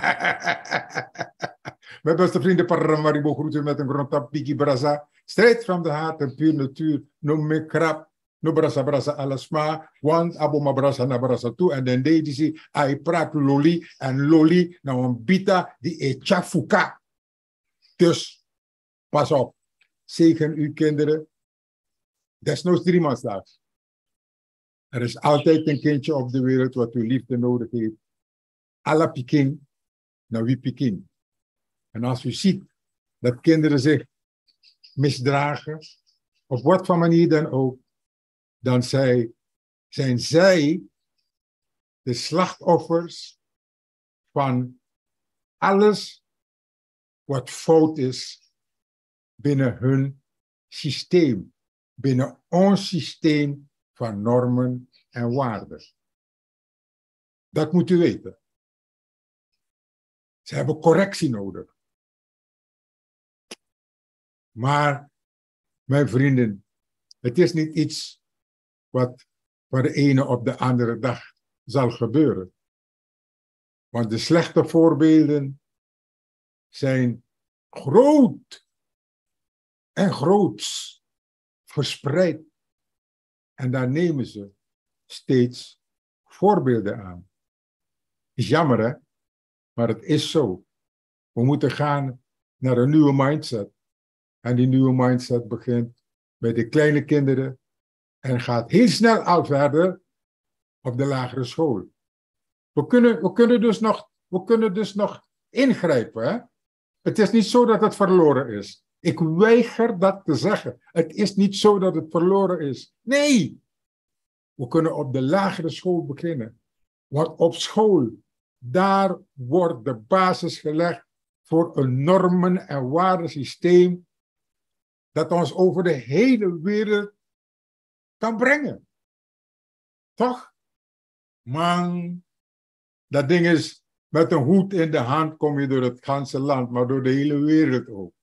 Mijn beste vrienden, Paramaribo groeten met een grondtap Piki Brasa. Strijd van de hart en puur natuur. No me krap. No brasa brasa alasma. Want abo ma brasa na brasa toe. En dan deed hij ai praat loli. En loli nou een bita die e. Dus, pas op. Zegen uw kinderen. Desnoods drie maandslaags. Er is altijd een kindje op de wereld wat uw liefde nodig heeft. Alla piking, naar wie piking. En als u ziet dat kinderen zich misdragen, op wat voor manier dan ook, dan zij, zijn zij de slachtoffers van alles wat fout is binnen hun systeem, binnen ons systeem van normen en waarden. Dat moet u weten. Ze hebben correctie nodig. Maar, mijn vrienden, het is niet iets wat van de ene op de andere dag zal gebeuren. Want de slechte voorbeelden zijn groot en groots verspreid. En daar nemen ze steeds voorbeelden aan. Is jammer hè, maar het is zo. We moeten gaan naar een nieuwe mindset. En die nieuwe mindset begint bij de kleine kinderen en gaat heel snel uit verder op de lagere school. We kunnen, we kunnen, dus, nog, we kunnen dus nog ingrijpen. Het is niet zo dat het verloren is. Ik weiger dat te zeggen. Het is niet zo dat het verloren is. Nee, we kunnen op de lagere school beginnen. Want op school, daar wordt de basis gelegd voor een normen- en waardesysteem dat ons over de hele wereld kan brengen. Toch? Man, dat ding is, met een hoed in de hand kom je door het ganse land, maar door de hele wereld ook.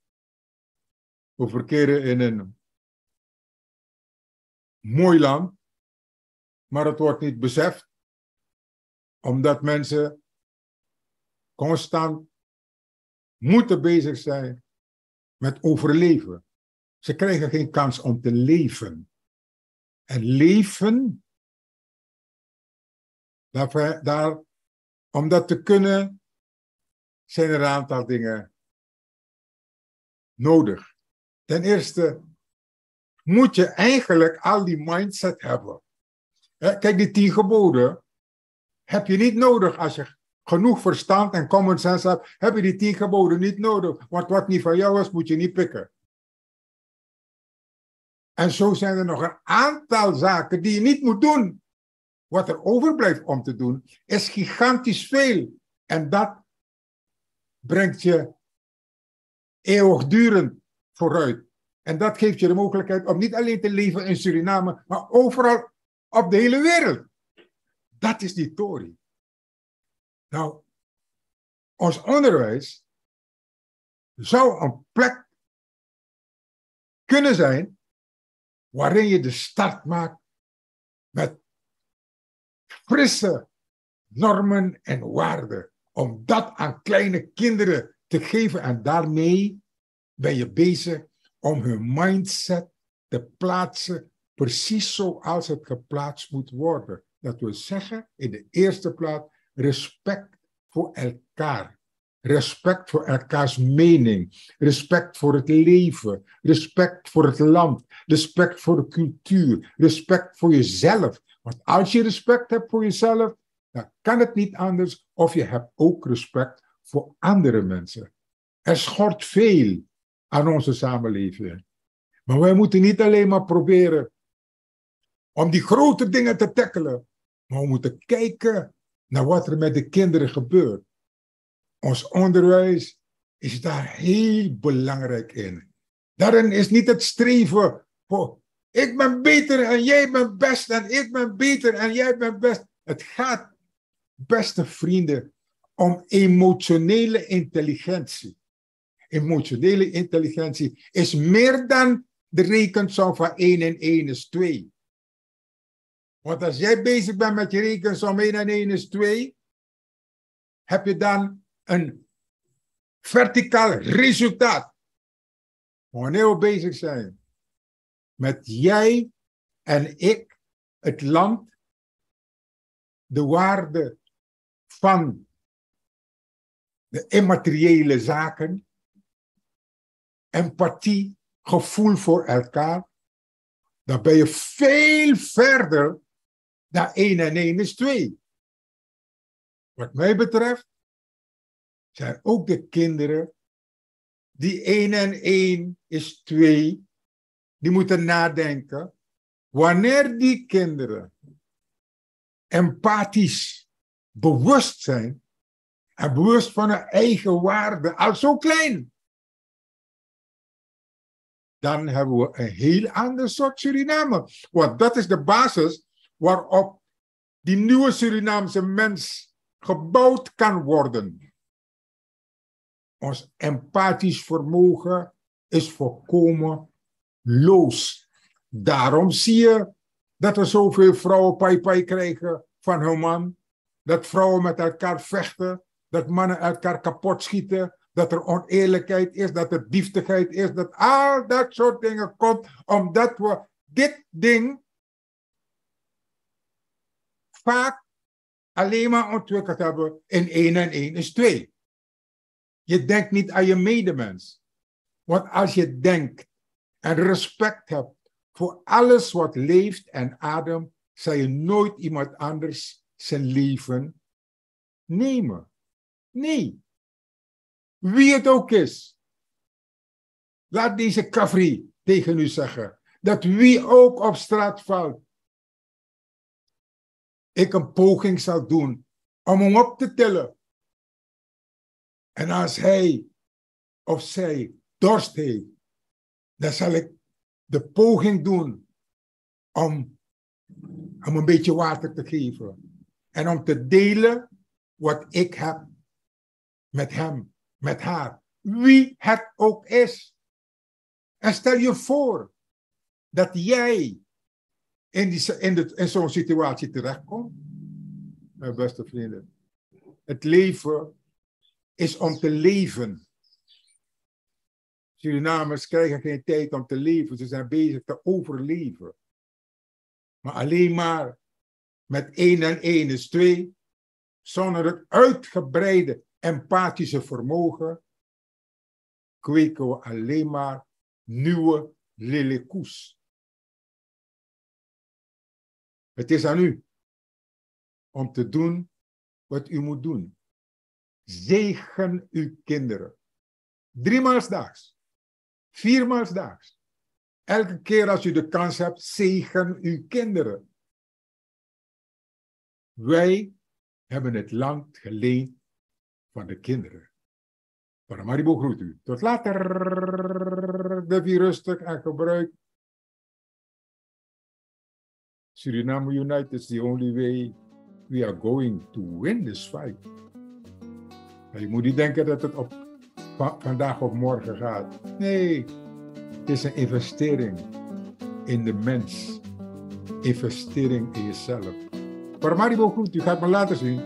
We verkeren in een mooi land, maar het wordt niet beseft, omdat mensen constant moeten bezig zijn met overleven. Ze krijgen geen kans om te leven. En leven, daar, daar, om dat te kunnen, zijn er een aantal dingen nodig. Ten eerste moet je eigenlijk al die mindset hebben. Kijk, die tien geboden heb je niet nodig als je genoeg verstand en common sense hebt. Heb je die tien geboden niet nodig. Want wat niet van jou is, moet je niet pikken. En zo zijn er nog een aantal zaken die je niet moet doen. Wat er overblijft om te doen, is gigantisch veel. En dat brengt je eeuwigdurend vooruit. En dat geeft je de mogelijkheid om niet alleen te leven in Suriname, maar overal op de hele wereld. Dat is die Tori. Nou, ons onderwijs zou een plek kunnen zijn waarin je de start maakt met frisse normen en waarden. Om dat aan kleine kinderen te geven. En daarmee ben je bezig om hun mindset te plaatsen precies zoals het geplaatst moet worden. Dat wil zeggen, in de eerste plaats, respect voor elkaar. Respect voor elkaars mening. Respect voor het leven. Respect voor het land. Respect voor de cultuur. Respect voor jezelf. Want als je respect hebt voor jezelf, dan kan het niet anders of je hebt ook respect voor andere mensen. Er schort veel aan onze samenleving. Maar wij moeten niet alleen maar proberen om die grote dingen te tackelen, maar we moeten kijken naar wat er met de kinderen gebeurt. Ons onderwijs is daar heel belangrijk in. Daarin is niet het streven voor ik ben beter en jij bent best en ik ben beter en jij bent best. Het gaat, beste vrienden, om emotionele intelligentie. Emotionele intelligentie is meer dan de rekensom van 1 en 1 is 2. Want als jij bezig bent met je rekensom 1 en 1 is 2, heb je dan een verticaal resultaat. Wanneer we bezig zijn met jij en ik, het land, de waarde van de immateriële zaken, empathie, gevoel voor elkaar, dan ben je veel verder dan 1 en 1 is 2. Wat mij betreft zijn ook de kinderen die 1 en 1 is 2, die moeten nadenken. Wanneer die kinderen empathisch bewust zijn en bewust van hun eigen waarde, al zo klein, dan hebben we een heel ander soort Suriname. Want dat is de basis waarop die nieuwe Surinaamse mens gebouwd kan worden. Ons empathisch vermogen is volkomen loos. Daarom zie je dat we zoveel vrouwen pai krijgen van hun man. Dat vrouwen met elkaar vechten. Dat mannen elkaar kapot schieten. Dat er oneerlijkheid is. Dat er dieftigheid is. Dat al dat soort dingen komt. Omdat we dit ding vaak alleen maar ontwikkeld hebben in 1 en 1 is 2. Je denkt niet aan je medemens. Want als je denkt en respect hebt voor alles wat leeft en ademt, zal je nooit iemand anders zijn leven nemen. Nee. Wie het ook is. Laat deze kafri tegen u zeggen. Dat wie ook op straat valt. Ik een poging zal doen om hem op te tellen. En als hij of zij dorst heeft, dan zal ik de poging doen om hem een beetje water te geven. En om te delen wat ik heb met hem, met haar. Wie het ook is. En stel je voor dat jij in, die, in, de, in zo'n situatie terechtkomt. Mijn beste vrienden. Het leven is om te leven. Surinamers krijgen geen tijd om te leven. Ze zijn bezig te overleven. Maar alleen maar met één en één is twee. Zonder het uitgebreide empathische vermogen kweken we alleen maar nieuwe lillekoes. Het is aan u om te doen wat u moet doen. Zegen uw kinderen. Driemaal daags. Viermaal daags. Elke keer als u de kans hebt, zegen uw kinderen. Wij hebben het land geleend van de kinderen. Paramaribo groet u. Tot later. De rustig en gebruik. Suriname United is the only way we are going to win this fight. je moet niet denken dat het op vandaag of morgen gaat. Nee, het is een investering in de mens. Investering in jezelf. Paramaribo goed, u gaat me laten zien